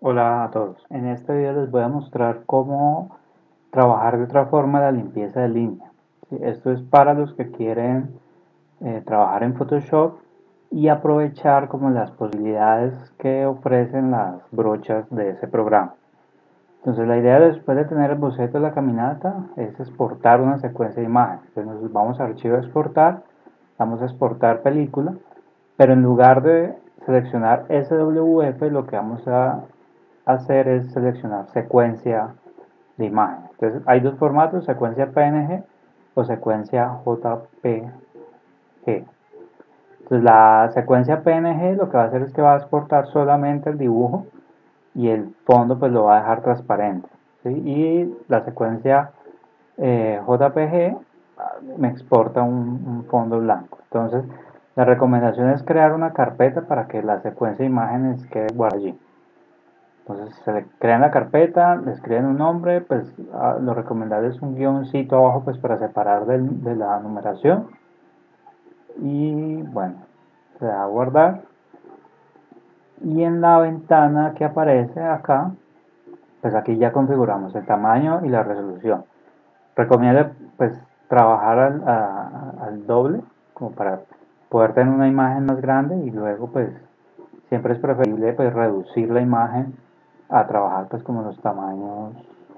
Hola a todos, en este video les voy a mostrar cómo trabajar de otra forma la limpieza de línea. Esto es para los que quieren eh, trabajar en Photoshop y aprovechar como las posibilidades que ofrecen las brochas de ese programa. Entonces la idea después de tener el boceto de la caminata es exportar una secuencia de imágenes. Entonces vamos a archivo exportar, vamos a exportar película, pero en lugar de seleccionar SWF lo que vamos a hacer es seleccionar secuencia de imagen. Entonces hay dos formatos, secuencia PNG o secuencia JPG. Entonces la secuencia PNG lo que va a hacer es que va a exportar solamente el dibujo y el fondo pues lo va a dejar transparente. Y la secuencia eh, JPG me exporta un, un fondo blanco. Entonces la recomendación es crear una carpeta para que la secuencia de imágenes quede guardada allí. Entonces se le crean la carpeta, le escriben un nombre, pues lo recomendable es un guioncito abajo pues para separar de la numeración. Y bueno, se da a guardar. Y en la ventana que aparece acá, pues aquí ya configuramos el tamaño y la resolución. Recomiendo pues trabajar al, al doble, como para poder tener una imagen más grande y luego pues siempre es preferible pues reducir la imagen a trabajar pues como los tamaños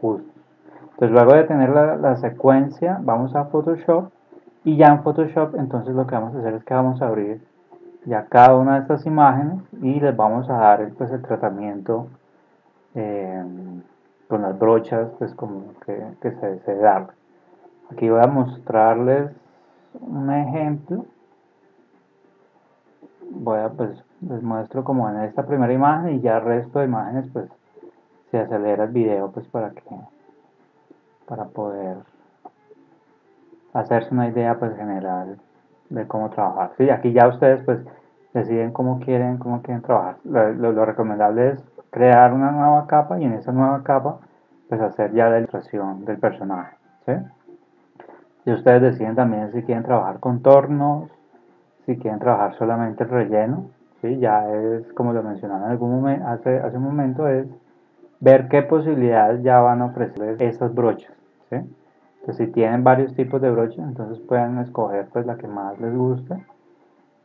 justos. Entonces luego de tener la, secuencia vamos a Photoshop y ya en Photoshop entonces lo que vamos a hacer es que vamos a abrir ya cada una de estas imágenes y les vamos a dar pues el tratamiento eh, con las brochas pues como que, que se desee dar. Aquí voy a mostrarles un ejemplo. Voy a pues les muestro como en esta primera imagen y ya el resto de imágenes pues se acelera el video pues para que para poder hacerse una idea pues general de cómo trabajar sí aquí ya ustedes pues deciden cómo quieren cómo quieren trabajar lo, recomendable es crear una nueva capa y en esa nueva capa pues hacer ya la ilustración del personaje ¿sí? y ustedes deciden también si quieren trabajar contornos si quieren trabajar solamente el relleno ya es, como lo mencionaba en algún momento, hace, hace un momento, es ver qué posibilidades ya van a ofrecer esas brochas. ¿sí? Entonces, si tienen varios tipos de brochas, entonces pueden escoger pues la que más les guste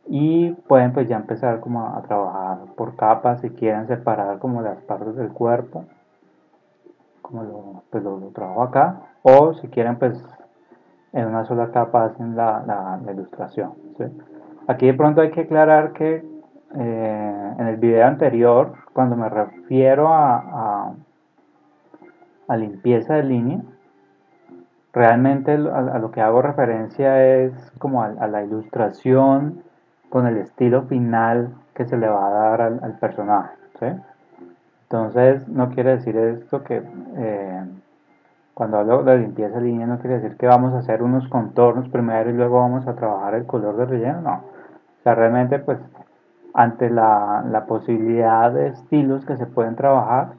y pueden pues ya empezar como a, trabajar por capas si quieren separar como las partes del cuerpo como lo, pues lo, trabajo acá o si quieren pues en una sola capa hacen la, la, ilustración aquí de pronto hay que aclarar que eh, en el video anterior, cuando me refiero a, a, limpieza de línea, realmente a, lo que hago referencia es como a, la ilustración con el estilo final que se le va a dar al, personaje. Entonces, no quiere decir esto que eh, cuando hablo de limpieza de línea, no quiere decir que vamos a hacer unos contornos primero y luego vamos a trabajar el color de relleno, no. O sea, realmente, pues ante la, posibilidad de estilos que se pueden trabajar.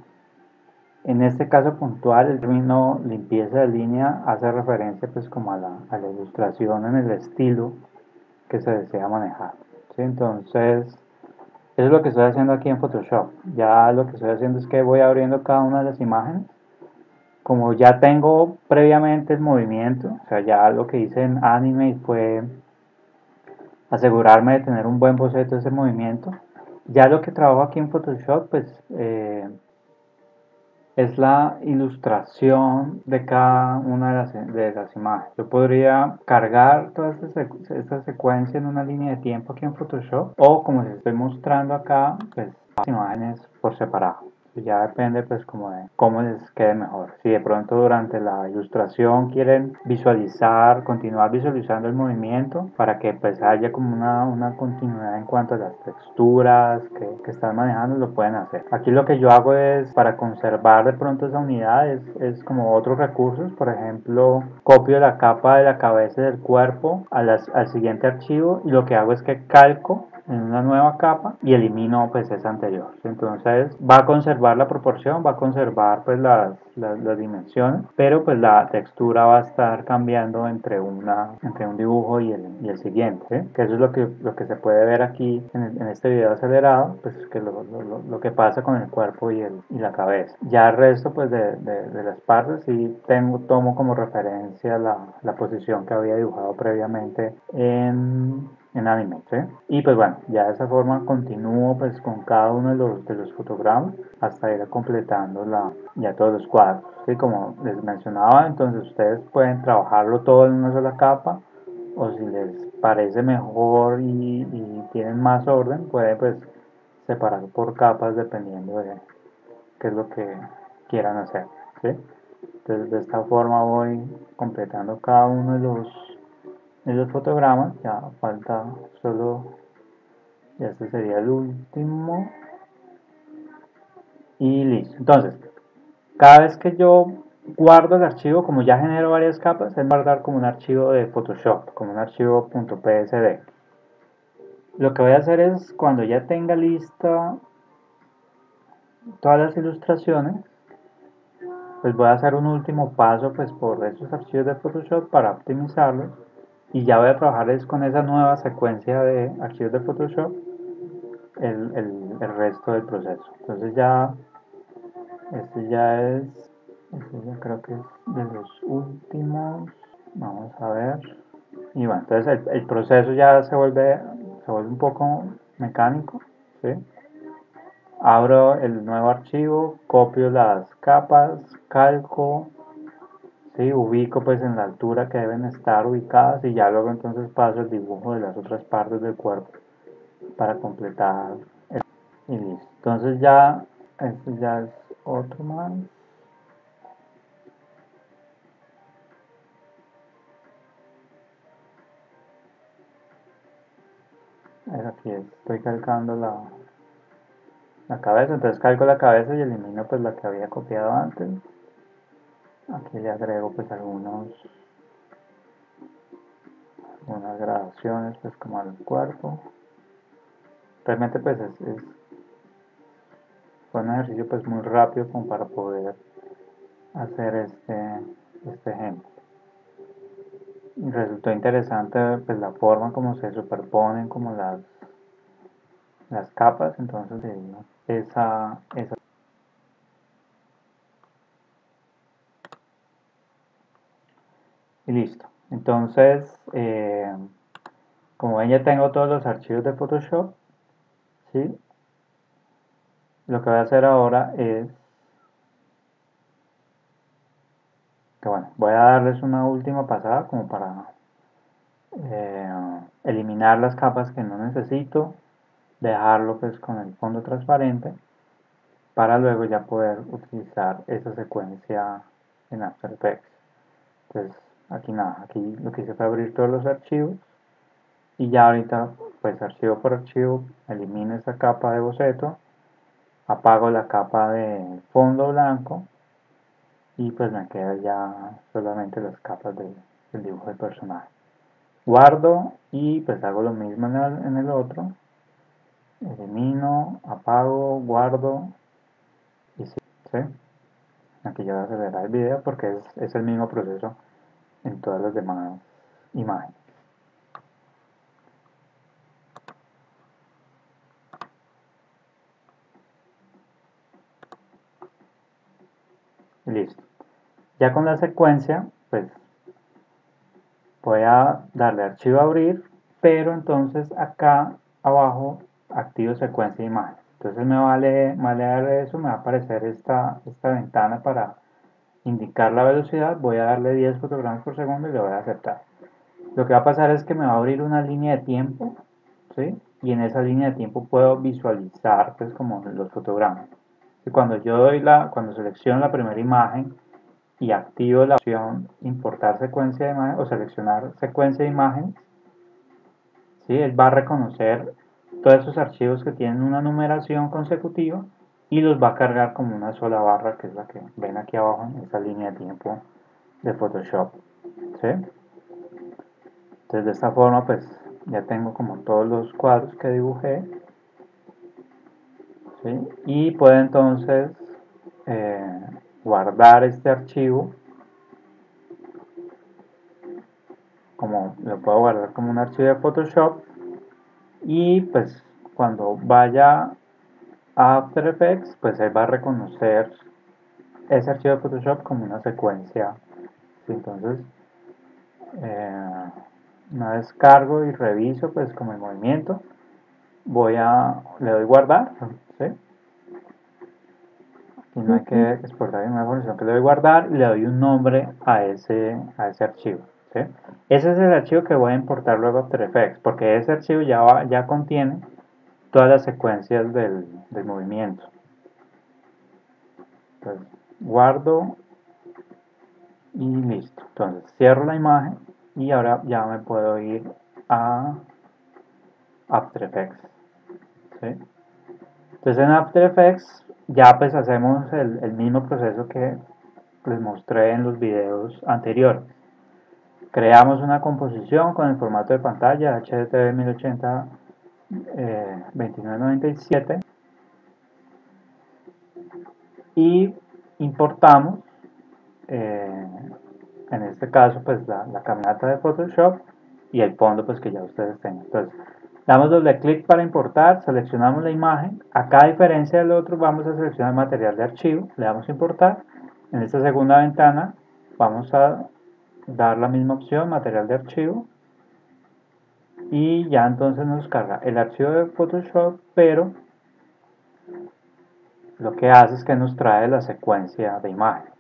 En este caso puntual, el término limpieza de línea hace referencia pues como a la, ilustración en el estilo que se desea manejar. Entonces, eso es lo que estoy haciendo aquí en Photoshop. Ya lo que estoy haciendo es que voy abriendo cada una de las imágenes. Como ya tengo previamente el movimiento, o sea, ya lo que hice en Anime fue asegurarme de tener un buen boceto de ese movimiento. Ya lo que trabajo aquí en Photoshop, pues eh, es la ilustración de cada una de las, de las, imágenes. Yo podría cargar toda esta, secuencia en una línea de tiempo aquí en Photoshop o como les estoy mostrando acá, pues las imágenes por separado ya depende pues como de cómo les quede mejor. Si de pronto durante la ilustración quieren visualizar, continuar visualizando el movimiento para que pues haya como una, una continuidad en cuanto a las texturas que, que, están manejando, lo pueden hacer. Aquí lo que yo hago es para conservar de pronto esa unidad es, es como otros recursos, por ejemplo, copio la capa de la cabeza del cuerpo a al siguiente archivo y lo que hago es que calco en una nueva capa y elimino pues esa anterior. Entonces va a conservar la proporción, va a conservar pues las, las, dimensiones, pero pues la textura va a estar cambiando entre, una, entre un dibujo y el, y el siguiente, que eso es lo que, lo que se puede ver aquí en, este video acelerado, pues que lo, lo, lo, que pasa con el cuerpo y, el, y la cabeza. Ya el resto pues de, de, de las partes sí tengo, tomo como referencia la, la posición que había dibujado previamente en en anime. Y pues bueno, ya de esa forma continúo pues con cada uno de los, de los fotogramas hasta ir completando la, ya todos los cuadros, ¿sí? Como les mencionaba, entonces ustedes pueden trabajarlo todo en una sola capa o si les parece mejor y, tienen más orden, pueden pues separar por capas dependiendo de qué es lo que quieran hacer. Entonces de esta forma voy completando cada uno de los de los fotogramas ya falta solo este sería el último. Y listo. Entonces cada vez que yo guardo el archivo como ya genero varias capas es guardar como un archivo de Photoshop como un archivo .psd lo que voy a hacer es cuando ya tenga lista todas las ilustraciones pues voy a hacer un último paso pues por esos archivos de Photoshop para optimizarlos y ya voy a trabajar es con esa nueva secuencia de archivos de Photoshop el, el, el resto del proceso entonces ya este ya es este ya creo que es de los últimos vamos a ver y bueno entonces el, el proceso ya se vuelve se vuelve un poco mecánico ¿sí? abro el nuevo archivo copio las capas calco ¿sí? ubico pues en la altura que deben estar ubicadas y ya luego entonces paso el dibujo de las otras partes del cuerpo para completar y listo entonces ya este ya es otro más aquí estoy calcando la, la cabeza entonces calco la cabeza y elimino pues la que había copiado antes aquí le agrego pues algunos algunas gradaciones pues como al cuerpo. Realmente pues es, fue un ejercicio pues muy rápido como para poder hacer este este ejemplo. Resultó interesante pues la forma como se superponen como las las capas. Entonces esa, esa listo entonces eh, como ven ya tengo todos los archivos de Photoshop ¿sí? lo que voy a hacer ahora es que bueno voy a darles una última pasada como para eh, eliminar las capas que no necesito dejarlo pues con el fondo transparente para luego ya poder utilizar esa secuencia en After Effects entonces aquí nada, aquí lo que hice fue abrir todos los archivos y ya ahorita pues archivo por archivo elimino esa capa de boceto apago la capa de fondo blanco y pues me quedan ya solamente las capas del dibujo del personaje. Guardo y pues hago lo mismo en el, otro. Elimino, apago, guardo y sí, aquí ya voy a acelerar el video porque es, es el mismo proceso en todas las demás imágenes. Listo. Ya con la secuencia, pues voy a darle archivo a abrir, pero entonces acá abajo activo secuencia de imágenes. Entonces me va a leer, eso, me va a aparecer esta, esta ventana para indicar la velocidad, voy a darle 10 fotogramas por segundo y le voy a aceptar. Lo que va a pasar es que me va a abrir una línea de tiempo, ¿sí? Y en esa línea de tiempo puedo visualizar, pues, como los fotogramas. Y cuando yo doy la, cuando selecciono la primera imagen y activo la opción importar secuencia de imágenes o seleccionar secuencia de imágenes, ¿sí? Él va a reconocer todos esos archivos que tienen una numeración consecutiva y los va a cargar como una sola barra que es la que ven aquí abajo en esa línea de tiempo de Photoshop entonces de esta forma pues ya tengo como todos los cuadros que dibujé y puedo entonces eh, guardar este archivo como lo puedo guardar como un archivo de Photoshop y pues cuando vaya After Effects pues él va a reconocer ese archivo de Photoshop como una secuencia. Entonces eh, una descargo y reviso pues como el movimiento voy a le doy guardar ¿sí? y no hay que exportar una información que le doy guardar y le doy un nombre a ese, a ese archivo ese es el archivo que voy a importar luego a After Effects porque ese archivo ya, ya contiene todas las secuencias del, movimiento. Entonces guardo y listo. Entonces cierro la imagen y ahora ya me puedo ir a After Effects entonces en After Effects ya pues hacemos el, mismo proceso que les mostré en los videos anteriores. Creamos una composición con el formato de pantalla HDTV 1080 2997 y importamos eh, en este caso pues la, la, caminata de Photoshop y el fondo pues que ya ustedes tengan. Entonces damos doble clic para importar seleccionamos la imagen. Acá a diferencia del otro vamos a seleccionar material de archivo le damos importar. En esta segunda ventana vamos a dar la misma opción material de archivo y ya entonces nos carga el archivo de Photoshop pero lo que hace es que nos trae la secuencia de imágenes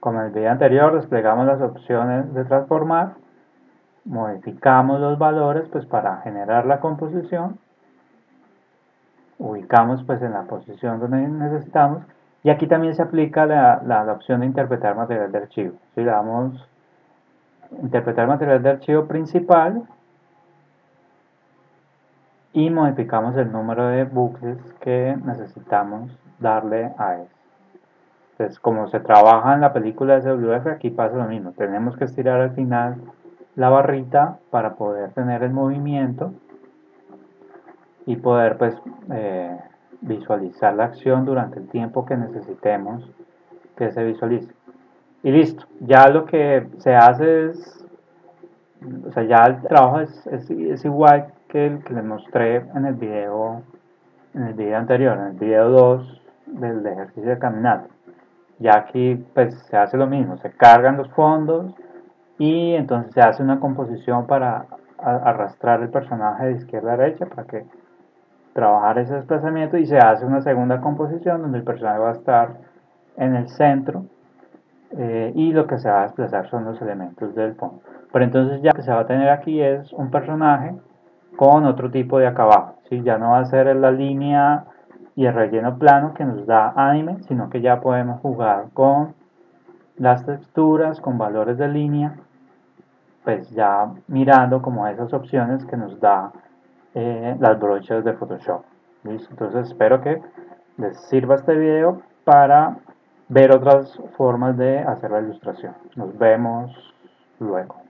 como en el video anterior, desplegamos las opciones de transformar, modificamos los valores pues para generar la composición, ubicamos pues en la posición donde necesitamos y aquí también se aplica la, la, opción de interpretar material de archivo. Si le damos interpretar material de archivo principal y modificamos el número de bucles que necesitamos darle a eso. Entonces, como se trabaja en la película de SWF, aquí pasa lo mismo. Tenemos que estirar al final la barrita para poder tener el movimiento y poder pues eh, visualizar la acción durante el tiempo que necesitemos que se visualice. Y listo, ya lo que se hace es, o sea, ya el trabajo es, es, igual que el que les mostré en el video, en el video anterior, en el video 2 del ejercicio de caminata ya aquí pues se hace lo mismo, se cargan los fondos y entonces se hace una composición para arrastrar el personaje de izquierda a derecha para que trabajar ese desplazamiento y se hace una segunda composición donde el personaje va a estar en el centro eh, y lo que se va a desplazar son los elementos del fondo. Pero entonces ya que se va a tener aquí es un personaje con otro tipo de acabado, ¿sí? ya no va a ser la línea y el relleno plano que nos da anime, sino que ya podemos jugar con las texturas, con valores de línea, pues ya mirando como esas opciones que nos da eh, las brochas de Photoshop. Entonces espero que les sirva este video para ver otras formas de hacer la ilustración. Nos vemos luego.